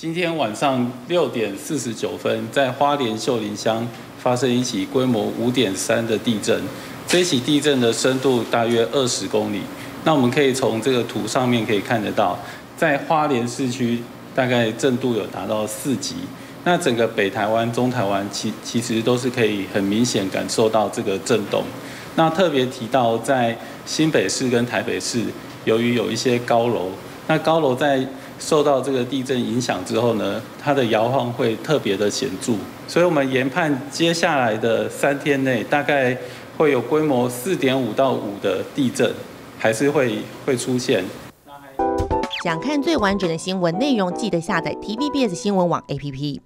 今天晚上六点四十九分，在花莲秀林乡发生一起规模五点三的地震。这起地震的深度大约二十公里。那我们可以从这个图上面可以看得到，在花莲市区大概震度有达到四级。那整个北台湾、中台湾其其实都是可以很明显感受到这个震动。那特别提到在新北市跟台北市，由于有一些高楼，那高楼在受到这个地震影响之后呢，它的摇晃会特别的显著。所以我们研判接下来的三天内，大概会有规模四点五到五的地震，还是会会出现。想看最完整的新闻内容，记得下载 TVBS 新闻网 APP。